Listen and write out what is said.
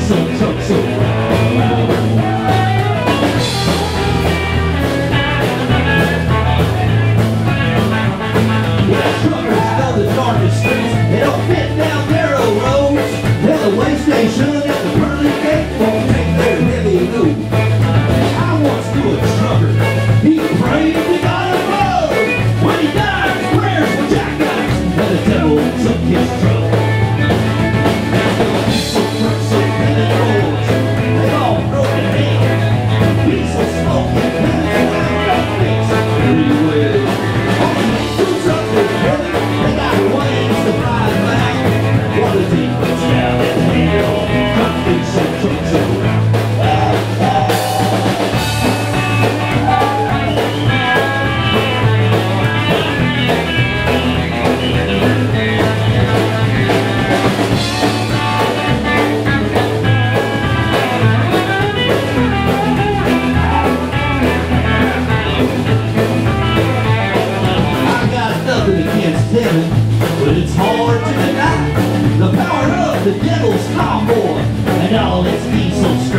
so, so, so. heaven, but it's hard to deny the power of the devil's cowboy. And all its diesel